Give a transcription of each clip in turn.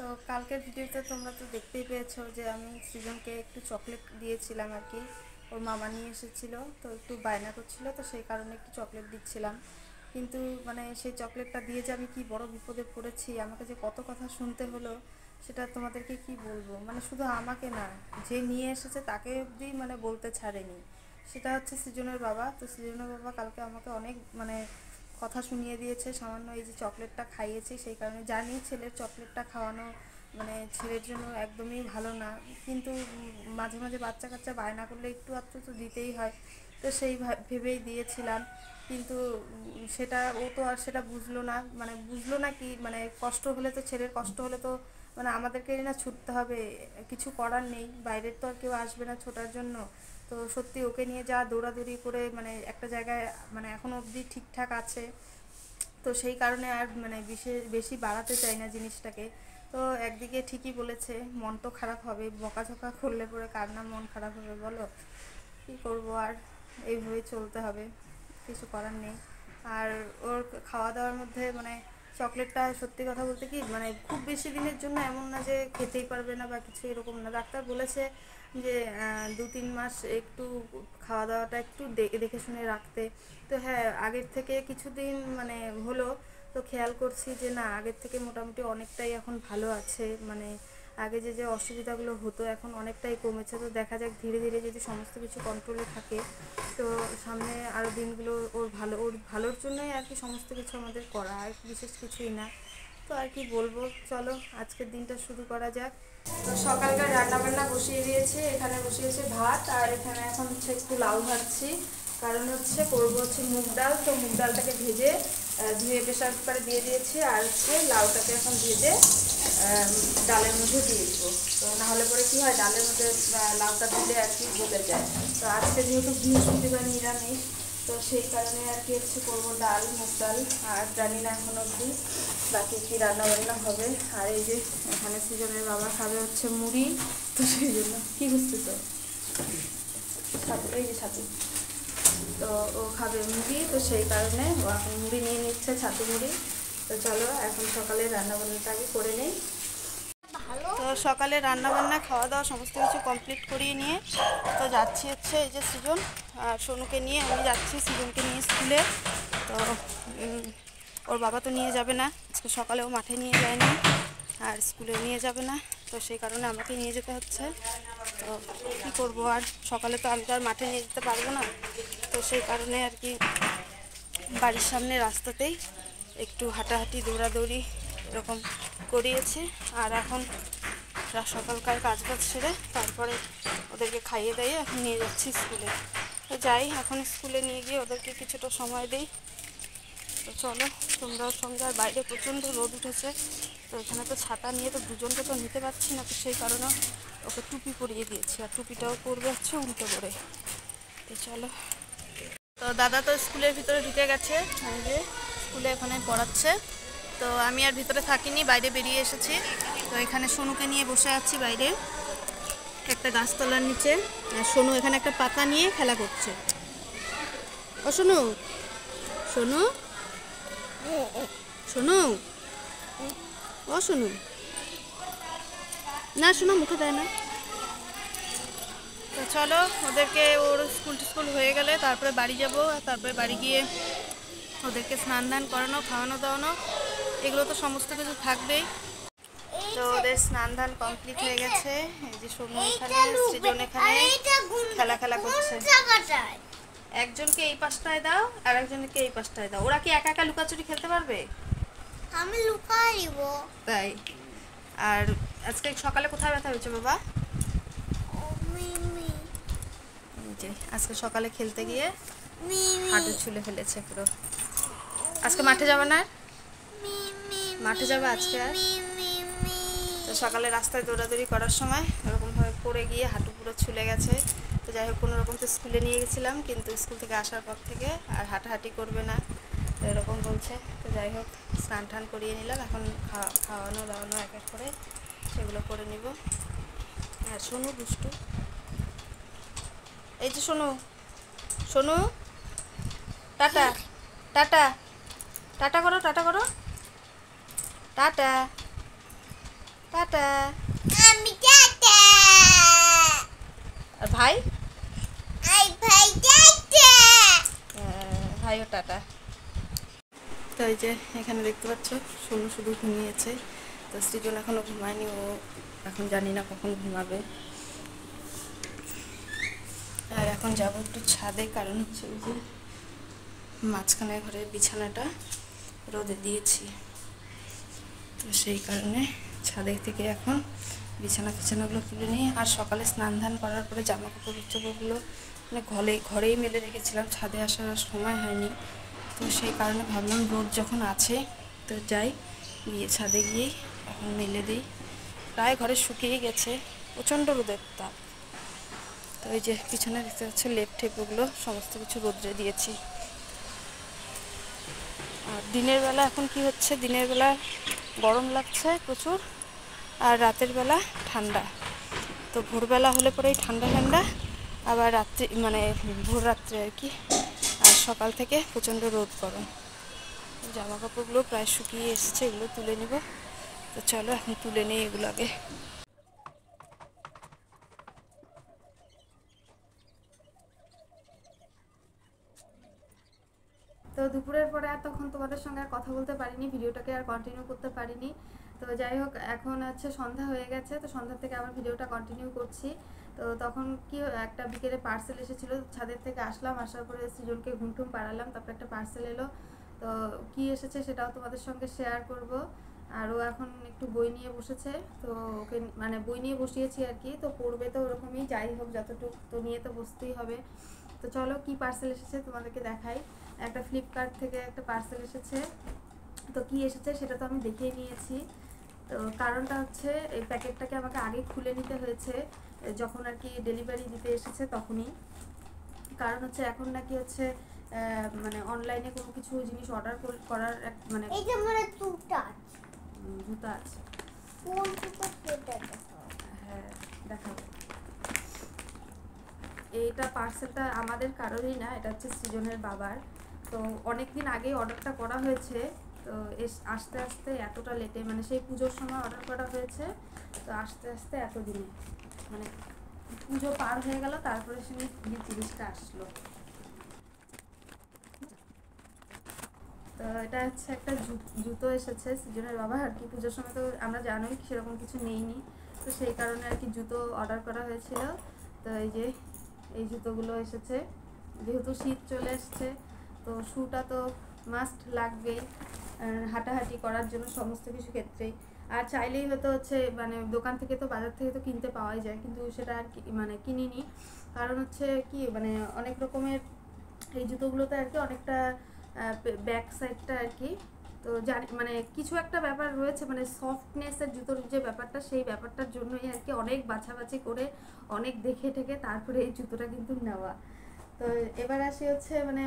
তো কালকের ভিডিওতে তোমরা তো দেখতেই পেয়েছ যে আমি সৃজনকে একটু চকলেট দিয়েছিলাম আর কি। ওর মামা নিয়ে এসেছিল, তো একটু বায়না করছিল, তো সেই কারণে একটু চকলেট দিচ্ছিলাম। কিন্তু মানে সেই চকলেটটা দিয়ে যে আমি কি বড় বিপদে পড়েছি, আমাকে যে কত কথা শুনতে হলো, সেটা তোমাদেরকে কি বলব? মানে শুধু আমাকে না, যে নিয়ে এসেছে তাকে অবধি মানে বলতে ছাড়েনি। সেটা হচ্ছে সৃজনের বাবা, তো সৃজনের বাবা কালকে আমাকে অনেক মানে কথা শুনিয়ে দিয়েছে, সামান্য এই যে চকলেটটা খাইয়েছি, সেই কারণে জানি ছেলের চকলেটটা খাওয়ানো মানে ছেলের জন্য একদমই ভালো না। কিন্তু মাঝে মাঝে বাচ্চা কাচ্চা বায়না করলে একটু আধটু তো দিতেই হয়। তো সেই ভেবেই দিয়েছিলাম। কিন্তু সেটা ও তো আর সেটা বুঝলো না। মানে বুঝলো না কি মানে কষ্ট হলে তো ছেলের কষ্ট হলে তো মানে আমাদেরকেই না ছুটতে হবে, কিছু করার নেই, বাইরের তো আর কেউ আসবে না ছোটার জন্য। তো সত্যি ওকে নিয়ে যা দৌড়াদৌড়ি করে মানে একটা জায়গায় মানে এখনও অবধি ঠিকঠাক আছে। তো সেই কারণে আর মানে বিশেষ বেশি বাড়াতে চাই না জিনিসটাকে। তো একদিকে ঠিকই বলেছে, মন তো খারাপ হবে, বকাঝকা করলে পরে কার না মন খারাপ হবে বলো? কী করব আর? এইভাবেই চলতে হবে, কিছু করার নেই। আর ওর খাওয়া দাওয়ার মধ্যে মানে চকলেটটা সত্যি কথা বলতে কি মানে খুব বেশি দিনের জন্য এমন না যে খেতেই পারবে না বা কিছু এরকম না। ডাক্তার বলেছে যে দু তিন মাস একটু খাওয়া দাওয়াটা একটু দেখে শুনে রাখতে। তো হ্যাঁ আগের থেকে কিছুদিন মানে হলো, তো খেয়াল করছি যে না, আগের থেকে মোটামুটি অনেকটাই এখন ভালো আছে। মানে আগে যে যে অসুবিধাগুলো হতো এখন অনেকটাই কমেছে। তো দেখা যাক ধীরে ধীরে যদি সমস্ত কিছু কন্ট্রোলে থাকে, তো সামনে আরও দিনগুলো ওর ভালো, ওর ভালোর জন্যই আর কি সমস্ত কিছু আমাদের করা, আর বিশেষ কিছুই না। তো আর কি বলব, চলো আজকের দিনটা শুরু করা যাক। তো সকালকার রান্না বান্না বসিয়ে দিয়েছি, এখানে বসিয়েছে ভাত, আর এখানে এখন হচ্ছে একটু লাউ ভাজছি। কারণ হচ্ছে করব হচ্ছে মুগ ডাল, তো মুগ ডালটাকে ভেজে ধুয়ে প্রেশার কুকারে দিয়ে দিয়েছি আর হচ্ছে লাউটাকে এখন ভেজে ডালের মধ্যে দিয়ে দিব। তো নাহলে পরে কী হয়, ডালের মধ্যে লাউটা দিলে আর কি গলে যায়। তো আজকে যেহেতু বৃহস্পতিবার নিরামিষ, তো সেই কারণে আর কি হচ্ছে করব ডাল, মুগ ডাল, আর জানি না এখন অবধি বাকি কি রান্না বান্না হবে। আর এই যে এখানে সিজনের বাবা খাবে হচ্ছে মুড়ি, তো সেই জন্য। কি বুঝতে তো? ছাতু এই যে ছাতু তো ও খাবে মুড়ি, তো সেই কারণে ও এখন মুড়ি নিয়ে নিচ্ছে, ছাতু মুড়ি। তো চলো, এখন সকালে রান্না বান্নাটা আগে করে নেই। তো সকালে রান্না বান্না খাওয়া দাওয়া সমস্ত কিছু কমপ্লিট করিয়ে নিয়ে, তো যাচ্ছি হচ্ছে এই যে সৃজন আর সোনুকে নিয়ে। আমি যাচ্ছি সৃজনকে নিয়ে স্কুলে। তো ওর বাবা তো নিয়ে যাবে না। আজকে সকালে ও মাঠে নিয়ে যায়নি আর স্কুলে নিয়ে যাবে না। তো সেই কারণে আমাকে নিয়ে যেতে হচ্ছে। তো কী করব আর? সকালে তো আমি তো আর মাঠে নিয়ে যেতে পারব না। তো সেই কারণে আর কি বাড়ির সামনে রাস্তাতেই একটু হাঁটাহাঁটি, দৌড়াদৌড়ি এরকম করিয়েছি। আর এখন সকালকার কাজ বাজ সেরে তারপরে ওদেরকে খাইয়ে দাইয়ে এখন নিয়ে যাচ্ছি স্কুলে। তো যাই, এখন স্কুলে নিয়ে গিয়ে ওদেরকে কিছুটা সময় দিই। তো চলো, তোমরাও সঙ্গে। আর বাইরে প্রচণ্ড রোদ উঠেছে, তো এখানে তো ছাতা নিয়ে তো দুজনকে তো নিতে পারছি না, তো সেই কারণে ওকে টুপি পরিয়ে দিয়েছি। আর টুপিটাও পরবে হচ্ছে উল্টো করে তো চলো। তো দাদা তো স্কুলের ভিতরে ঢুকে গেছে স্কুলে এখানে পড়াচ্ছে। তো আমি আর ভিতরে থাকিনি, বাইরে বেরিয়ে এসেছি। তো এখানে সোনুকে নিয়ে বসে আছি বাইরে। একটা গাছতলার নিচে। আর সোনু এখানে একটা পাতা নিয়ে খেলা করছে। ও সোনু সোনু সোনু, ও সোনু। না শোনো মুখে দেয় না। তো চলো ওদেরকে ওর স্কুল টিস্কুল হয়ে গেলে তারপরে বাড়ি যাব আর তারপরে বাড়ি গিয়ে ওদেরকে স্নান দান করানো খাওয়ানো দাওয়ানো এগুলো তো সমস্ত কিছু থাকবেই। তো ওদের স্নান দান কমপ্লিট হয়ে গেছে। এই যে সোনু এখানে সৃজন এখানে খেলা খেলা করছে। একজনকে এই পাশটায় দাও আর একজনকে এই পাশটায় দাও। ওরা কি একা একা লুকাচুরি খেলতে পারবে? আমি লুকাই দিব তাই। আর আজকে সকালে কোথায় ব্যথা হয়েছে বাবা মিমি এই যে আজকে সকালে খেলতে গিয়ে হাঁটু ছুলে ফেলেছে পুরো। আজকে মাঠে যাবে না আর? মাঠে যাবে আজকে আর? তো সকালে রাস্তায় দৌড়াদৌড়ি করার সময় এরকমভাবে পড়ে গিয়ে হাঁটু পুরো ছুলে গেছে। তো যাই হোক কোনো রকম তো স্কুলে নিয়ে গেছিলাম কিন্তু স্কুল থেকে আসার পর থেকে আর হাঁটাহাঁটি করবে না। তো এরকম বলছে। তো যাই হোক স্নান টান করিয়ে নিলাম। এখন খাওয়া খাওয়ানো দাওয়ানো এক এক করে সেগুলো করে নিব। আর শোনো দুষ্টু এই যে শোনো শোনো টাটা টাটা টাটা করো টাটা করো টাটা টাটা। আমি টাটা। আর ভাই? আই ভাই টাটা। হ্যাঁ, ভাইও টাটা। তো এই যে এখানে দেখতে পাচ্ছ সোনু শুধু ঘুমিয়েছে। তো সৃজন এখনও ঘুমায়নি ও এখন জানি না কখন ঘুমাবে। এখন যাব একটু ছাদে, কারণ হচ্ছে ওই যে মাঝখানে ঘরের বিছানাটা রোদে দিয়েছি। তো সেই কারণে ছাদে থেকে এখন বিছানা ফিছানাগুলো তুলে নিয়ে, আর সকালে স্নান ধান করার পরে জামা কাপড় চোপড়গুলো মানে ঘরে ঘরেই মেলে রেখেছিলাম, ছাদে আসার সময় হয়নি। তো সেই কারণে ভাবলাম রোদ যখন আছে তো যাই, গিয়ে ছাদে গিয়েই এখন মেলে দিই। প্রায় ঘরে শুকিয়ে গেছে, প্রচণ্ড রোদের তাপ। তো ওই যে পিছনে দেখতে পাচ্ছ লেপ টেপ ওগুলো, সমস্ত কিছু রোদ্রে দিয়েছি। আর দিনের বেলা এখন কি হচ্ছে? দিনের বেলা গরম লাগছে প্রচুর, আর রাতের বেলা ঠান্ডা। তো ভোরবেলা হলে পরেই ঠান্ডা ঠান্ডা, আবার রাত্রি মানে ভোর রাত্রে আর কি। আর সকাল থেকে প্রচণ্ড রোদ গরম। জামা কাপড়গুলো প্রায় শুকিয়ে এসেছে, এগুলো তুলে নিব। তো চলো এখন তুলে নিই এগুলো আগে তো দুপুরের পরে আর তখন তোমাদের সঙ্গে আর কথা বলতে পারিনি, ভিডিওটাকে আর কন্টিনিউ করতে পারিনি। তো যাই হোক, এখন হচ্ছে সন্ধ্যা হয়ে গেছে, তো সন্ধ্যা থেকে আবার ভিডিওটা কন্টিনিউ করছি। তো তখন কি একটা বিকেলে পার্সেল এসেছিল, ছাদের থেকে আসলাম, আসার পরে সৃজনকে ঘুম টুম পাড়ালাম, তারপর একটা পার্সেল এলো। তো কি এসেছে সেটাও তোমাদের সঙ্গে শেয়ার করব। আর ও এখন একটু বই নিয়ে বসেছে, তো ওকে মানে বই নিয়ে বসিয়েছি আর কি। তো পড়বে তো ওরকমই, যাই হোক, যতটুকু তো নিয়ে তো বসতেই হবে। তো চলো কি পার্সেল এসেছে তোমাদেরকে দেখাই। একটা ফ্লিপকার্ট থেকে একটা পার্সেল এসেছে। তো কি এসেছে সেটা তো আমি দেখিয়ে নিয়েছি। তো কারণটা হচ্ছে এই প্যাকেটটাকে আমাকে আগে খুলে নিতে হয়েছে যখন আর কি ডেলিভারি দিতে এসেছে তখনই। কারণ হচ্ছে এখন নাকি হচ্ছে মানে অনলাইনে কোনো কিছু জিনিস অর্ডার করার এক মানে এই যে মানে তুটা আছে। জুতা আছে। কোন সেটা হ্যাঁ দেখাবো এইটা পার্সেলটা আমাদের কারোরই না এটা হচ্ছে সৃজনের বাবার। তো অনেক দিন আগেই অর্ডারটা করা হয়েছে। তো এস- আস্তে আস্তে এতটা লেটে মানে সেই পুজোর সময় অর্ডার করা হয়েছে। তো আস্তে আস্তে এত দিনে মানে পুজো পার হয়ে গেল, তারপরে সে জিনিসটা আসলো। তো এটা হচ্ছে একটা জুতো এসেছে, সৃজনের বাবা। আর কি পুজোর সময় তো আমরা জানোই, সেরকম কিছু নেইনি। তো সেই কারণে আর কি জুতো অর্ডার করা হয়েছিল। তো এই যে, এই জুতোগুলো এসেছে। যেহেতু শীত চলে এসছে তো শুটা তো মাস্ট লাগবেই। হাঁটাহাঁটি করার জন্য সমস্ত কিছু ক্ষেত্রেই। আর চাইলেই হয়তো হচ্ছে মানে দোকান থেকে তো, বাজার থেকে তো কিনতে পাওয়াই যায়, কিন্তু সেটা আর কি মানে কিনিনি। কারণ হচ্ছে কি মানে অনেক রকমের, এই জুতোগুলোতে আর কি অনেকটা ব্যাক সাইডটা আর কি। তো জানি মানে কিছু একটা ব্যাপার রয়েছে মানে সফটনেসের জুতোর যে ব্যাপারটা, সেই ব্যাপারটার জন্যই আর কি অনেক বাছাবাছি করে, অনেক দেখে ঠেকে তারপরে এই জুতোটা কিন্তু নেওয়া। তো এবার আসি হচ্ছে মানে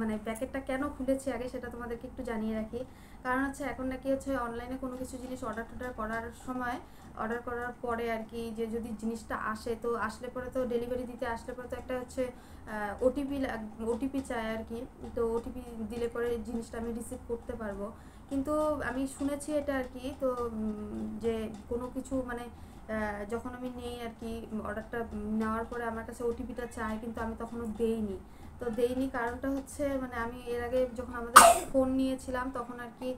মানে প্যাকেটটা কেন খুলেছি আগে সেটা তোমাদেরকে একটু জানিয়ে রাখি। কারণ হচ্ছে এখন নাকি হচ্ছে অনলাইনে কোনো কিছু জিনিস অর্ডার টর্ডার করার সময় অর্ডার করার পরে আর কি যে যদি জিনিসটা আসে, তো আসলে পরে তো ডেলিভারি দিতে আসলে পরে তো একটা হচ্ছে ওটিপি ওটিপি চায় আর কি। তো ওটিপি দিলে পরে জিনিসটা আমি রিসিভ করতে পারব। কিন্তু আমি শুনেছি এটা আর কি, তো যে কোনো কিছু মানে যখন আমি নেই আর কি অর্ডারটা নেওয়ার পরে আমার কাছে ওটিপিটা চায়, কিন্তু আমি তখনও দেইনি। তো দেইনি কারণটা হচ্ছে মানে আমি এর আগে যখন আমাদের ফোন নিয়েছিলাম, তখন আর কি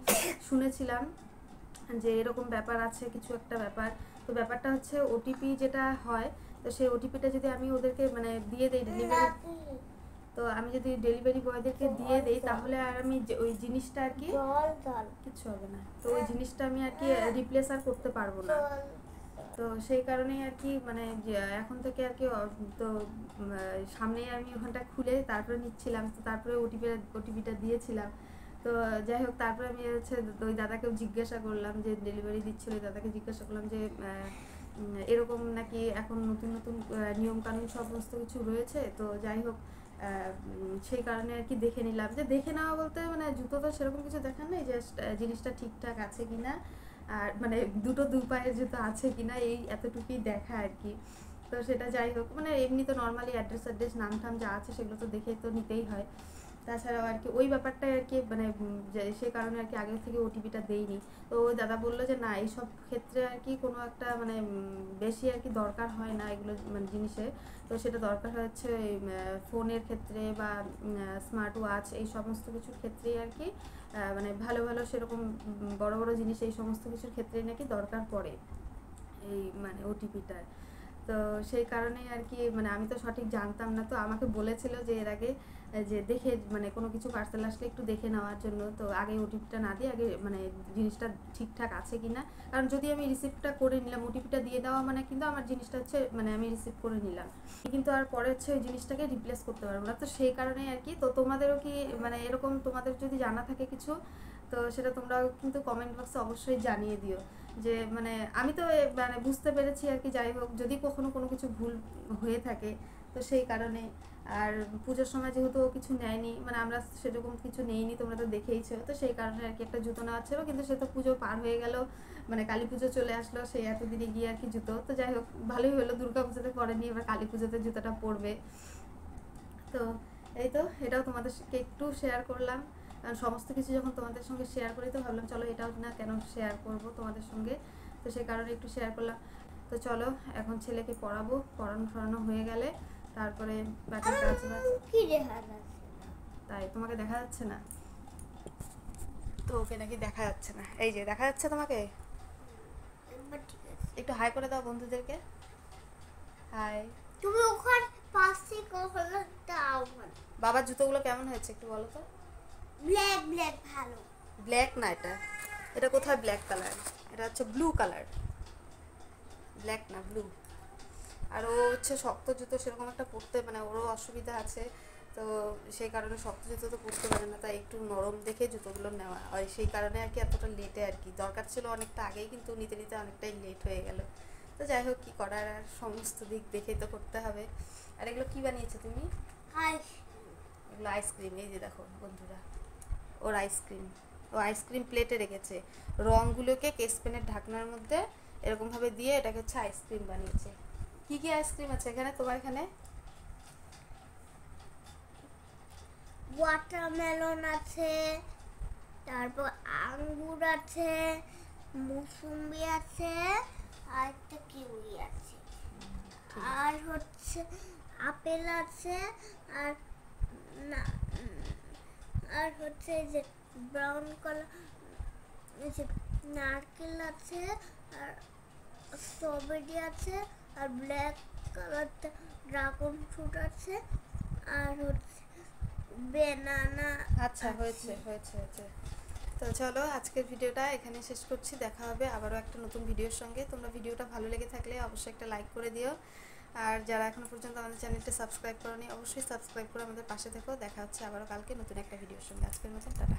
শুনেছিলাম যে এরকম ব্যাপার আছে কিছু একটা ব্যাপার। তো ব্যাপারটা হচ্ছে ওটিপি যেটা হয় তো সেই ওটিপিটা যদি আমি ওদেরকে মানে দিয়ে দেই ডেলিভারি তো আমি যদি ডেলিভারি বয়দেরকে দিয়ে দেই তাহলে আর আমি ওই জিনিসটা আর কি কিছু হবে না। তো ওই জিনিসটা আমি আর কি রিপ্লেস আর করতে পারব না। তো সেই কারণেই আর কি মানে এখন থেকে আর কি তো সামনেই আমি ওখানটা খুলে তারপরে নিচ্ছিলাম। তো তারপরে ওটিপি ওটিপিটা দিয়েছিলাম। তো যাই হোক, তারপরে আমি হচ্ছে ওই দাদাকেও জিজ্ঞাসা করলাম যে ডেলিভারি দিচ্ছিল, ওই দাদাকে জিজ্ঞাসা করলাম যে এরকম নাকি এখন নতুন নতুন নিয়ম কানুন সমস্ত কিছু রয়েছে? তো যাই হোক সেই কারণে আর কি দেখে নিলাম। যে দেখে নেওয়া বলতে মানে জুতো তো সেরকম কিছু দেখার নেই জাস্ট জিনিসটা ঠিকঠাক আছে কি না আর মানে দুটো দু পায়ের জুতো আছে কি না এই এতটুকুই দেখা আর কি। তো সেটা যাই হোক মানে এমনি তো নর্মালি অ্যাড্রেস অ্যাড্রেস নাম টাম যা আছে সেগুলো তো দেখে তো নিতেই হয়। তাছাড়াও আর কি, ওই ব্যাপারটাই আর কি মানে সে কারণে আর কি আগে থেকে ওটিপিটা দেইনি। তো ওই দাদা বলল যে, না, এইসব ক্ষেত্রে আর কি কোনো একটা মানে বেশি আর কি দরকার হয় না এগুলো মানে জিনিসে। তো সেটা দরকার হচ্ছে ফোনের ক্ষেত্রে বা স্মার্ট ওয়াচ, এই সমস্ত কিছুর ক্ষেত্রেই আর কি মানে ভালো ভালো সেরকম বড় বড় জিনিস এই সমস্ত কিছুর ক্ষেত্রেই নাকি দরকার পড়ে। এই মানে ওটিপিটার তো সেই কারণেই আর কি মানে আমি তো সঠিক জানতাম না। তো আমাকে বলেছিল যে এর আগে যে দেখে মানে কোনো কিছু পার্সেল আসলে একটু দেখে নেওয়ার জন্য। তো আগে ওটিপিটা না দিয়ে, আগে মানে জিনিসটা ঠিকঠাক আছে কি না কারণ যদি আমি রিসিপ্টটা করে নিলাম ওটিপিটা দিয়ে দেওয়া মানে কিন্তু আমার জিনিসটা হচ্ছে মানে আমি রিসিভ করে নিলাম। কিন্তু আর পরে হচ্ছে ওই জিনিসটাকে রিপ্লেস করতে পারব না। তো সেই কারণেই আর কি, তো তোমাদেরও কি মানে এরকম তোমাদের যদি জানা থাকে কিছু তো সেটা তোমরাও কিন্তু কমেন্ট বক্সে অবশ্যই জানিয়ে দিও। যে মানে আমি তো মানে বুঝতে পেরেছি আর কি, যাই হোক, যদি কখনো কোনো কিছু ভুল হয়ে থাকে, তো সেই কারণে। আর পুজোর সময় যেহেতু কিছু নেয়নি মানে আমরা সেরকম কিছু নেইনি, তোমরা তো দেখেইছো, তো সেই কারণে আর কি একটা জুতো নেওয়া ছিল কিন্তু সে তো পুজো পার হয়ে গেল মানে কালী পুজো চলে আসলো, সেই এতদিনে গিয়ে আর কি জুতো, তো যাই হোক, ভালোই হলো, দুর্গা পুজোতে পরেনি, এবার কালী পুজোতে জুতোটা পরবে। তো এই তো, এটাও তোমাদের সাথে একটু শেয়ার করলাম। কারণ সমস্ত কিছু যখন তোমাদের সঙ্গে শেয়ার করি তো ভাবলাম চলো এটাও না কেন শেয়ার করব তোমাদের সঙ্গে? তো সেই কারণে একটু শেয়ার করলাম। তো চলো এখন ছেলেকে পড়াবো। পড়ানো ফড়ানো হয়ে গেলে তারপরে বাকি কাজ তাই তোমাকে দেখা যাচ্ছে না? তো ওকে নাকি দেখা যাচ্ছে না। এই যে দেখা যাচ্ছে তোমাকে? একটু হাই করে দাও বন্ধুদেরকে। হাই তুমি ওখানে পাশে বাবার জুতোগুলো কেমন হয়েছে একটু বলো তো? ব্ল্যাক ব্ল্যাক ভালো। ব্ল্যাক না এটা। এটা কোথায় ব্ল্যাক কালার এটা হচ্ছে ব্লু কালার ব্ল্যাক না ব্লু আর ও হচ্ছে শক্ত জুতো সেরকম একটা পরতে মানে ওরও অসুবিধা আছে। তো সেই কারণে শক্ত জুতো তো পরতে পারে না তাই একটু নরম দেখে জুতোগুলো নেওয়া। আর সেই কারণে আর কি এতটা লেটে আর কি। দরকার ছিল অনেকটা আগেই কিন্তু নিতে নিতে অনেকটাই লেট হয়ে গেল। তো যাই হোক কী করার? আর সমস্ত দিক দেখে তো করতে হবে। আর এগুলো কী বানিয়েছো তুমি? আইস এগুলো আইসক্রিম এই যে দেখো বন্ধুরা। ওর আইসক্রিম ও আইসক্রিম প্লেটে রেখেছে। রঙগুলোকে কেসপেনের ঢাকনার মধ্যে এরকমভাবে দিয়ে এটাকে হচ্ছে আইসক্রিম বানিয়েছে। কি কি আইসক্রিম আছে এখানে তোমার এখানে? ওয়াটারমেলন আছে তারপর আঙ্গুর আছে মুসুম্বি আছে আর একটা কিউই আছে। আর হচ্ছে আপেল আছে আর না আর হচ্ছে যে ব্রাউন কালার যে নারকেল আছে আর স্ট্রবেরি আছে আর ব্ল্যাক কালারটা ড্রাগন ফ্রুট আছে আর হচ্ছে বেনানা আচ্ছা হয়েছে হয়েছে হয়েছে। তো চলো আজকের ভিডিওটা এখানে শেষ করছি। দেখা হবে আবারও একটা নতুন ভিডিওর সঙ্গে। তোমরা ভিডিওটা ভালো লেগে থাকলে অবশ্যই একটা লাইক করে দিও। আর যারা এখনও পর্যন্ত আমাদের চ্যানেলটা সাবস্ক্রাইব করনি, অবশ্যই সাবস্ক্রাইব করে আমাদের পাশে থেকেও দেখা হচ্ছে আবারও কালকে নতুন একটা ভিডিওর সঙ্গে। আজকের মতন, টাটা।